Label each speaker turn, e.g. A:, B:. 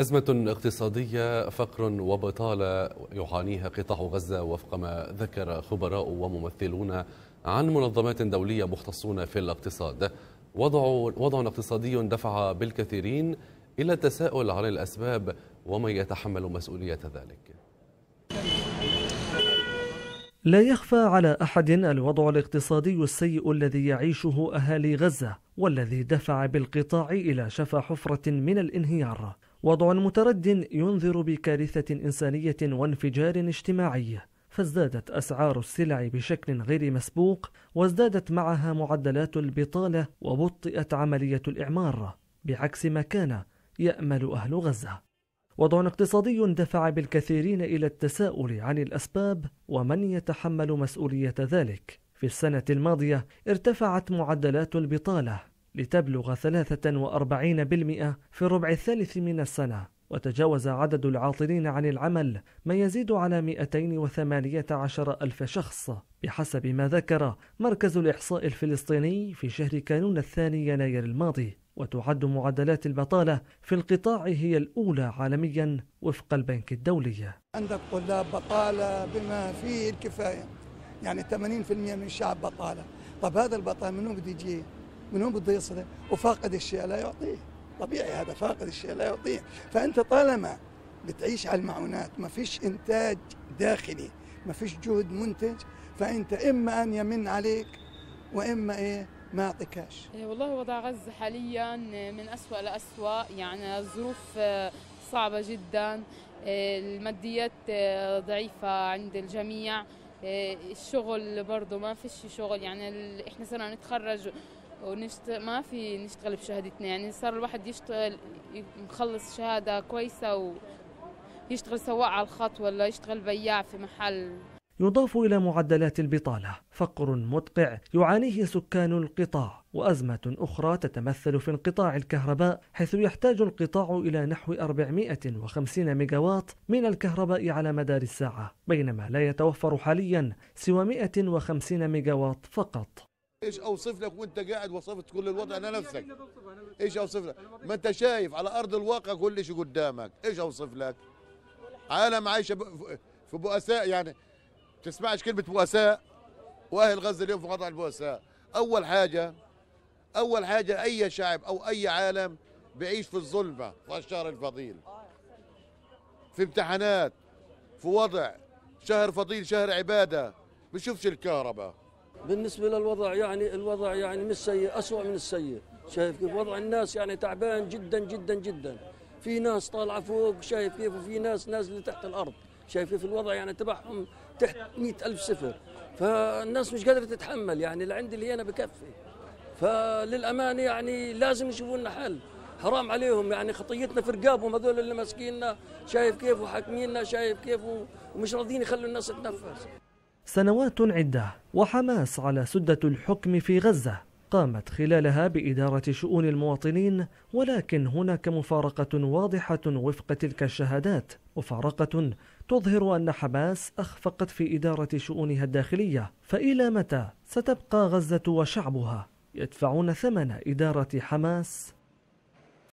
A: أزمة اقتصادية فقر وبطالة يعانيها قطاع غزة وفق ما ذكر خبراء وممثلون عن منظمات دولية مختصون في الاقتصاد. وضع وضع اقتصادي دفع بالكثيرين إلى التساؤل عن الأسباب ومن يتحمل مسؤولية ذلك.
B: لا يخفى على أحد الوضع الاقتصادي السيء الذي يعيشه أهالي غزة والذي دفع بالقطاع إلى شفا حفرة من الانهيار. وضع مترد ينذر بكارثة إنسانية وانفجار اجتماعي فازدادت أسعار السلع بشكل غير مسبوق وازدادت معها معدلات البطالة وبطئت عملية الإعمار بعكس ما كان يأمل أهل غزة. وضع اقتصادي دفع بالكثيرين إلى التساؤل عن الأسباب ومن يتحمل مسؤولية ذلك. في السنة الماضية ارتفعت معدلات البطالة لتبلغ 43% في الربع الثالث من السنة. وتجاوز عدد العاطلين عن العمل ما يزيد على 218 ألف شخص بحسب ما ذكر مركز الإحصاء الفلسطيني في شهر كانون الثاني يناير الماضي. وتعد معدلات البطالة في القطاع هي الأولى عالميا وفق البنك الدولي.
C: عندك طلاب بطالة بما فيه الكفاية يعني 80% من الشعب بطالة. طب هذا البطالة منو بده يجي منو بده يصرف وفاقد الشيء لا يعطيه. طبيعي هذا فاقد الشيء لا يعطيه. فأنت طالما بتعيش على المعونات ما فيش إنتاج داخلي ما فيش جهد منتج فأنت إما أن يمن عليك وإما إيه ما يعطيكاش
D: إيه والله وضع غزة حاليا من أسوأ لأسوأ. يعني الظروف آه، صعبة جدا الماديات ضعيفة عند الجميع الشغل برضه ما فيش شغل. يعني إحنا صرنا نتخرج ونشتغل ما في نشتغل بشهادتنا. يعني صار الواحد يشتغل يخلص شهادة كويسة ويشتغل سواق على الخط ولا يشتغل بياع في محل.
B: يضاف إلى معدلات البطالة. فقر مدقع يعانيه سكان القطاع وأزمة أخرى تتمثل في انقطاع الكهرباء حيث يحتاج القطاع إلى نحو 450 ميجاوات من الكهرباء على مدار الساعة بينما لا يتوفر حاليا سوى 150 ميجاوات فقط.
E: إيش أوصف لك وأنت قاعد وصفت كل الوضع أنا نفسك؟ إيش أوصف لك؟ ما أنت شايف على أرض الواقع كل شيء قدامك إيش أوصف لك؟ عالم عايشه في بؤساء يعني تسمعش كلمة بؤساء؟ وأهل غزة اليوم في وضع البؤساء. أول حاجة أول حاجة أي شعب أو أي عالم بيعيش في الظلمة في الشهر الفضيل. في امتحانات في وضع شهر فضيل شهر عبادة بشوفش الكهرباء.
F: بالنسبة للوضع يعني الوضع يعني مش سيء اسوء من السيء. شايف كيف؟ وضع الناس يعني تعبان جدا جدا جدا. في ناس طالعة فوق شايف كيف؟ وفي ناس نازلة تحت الأرض. شايف كيف الوضع يعني تبعهم تحت مئة ألف صفر فالناس مش قادرة تتحمل يعني اللي عندي اللي أنا بكفي. فللأمانة يعني لازم يشوفوا لنا حل. حرام عليهم يعني خطيتنا في رقابهم هذول اللي ماسكيننا. شايف كيف وحاكميننا شايف كيف ومش راضيين يخلوا الناس تتنفس.
B: سنوات عدة وحماس على سدة الحكم في غزة قامت خلالها بإدارة شؤون المواطنين ولكن هناك مفارقة واضحة وفق تلك الشهادات مفارقة تظهر أن حماس أخفقت في إدارة شؤونها الداخلية فإلى متى ستبقى غزة وشعبها؟ يدفعون ثمن إدارة حماس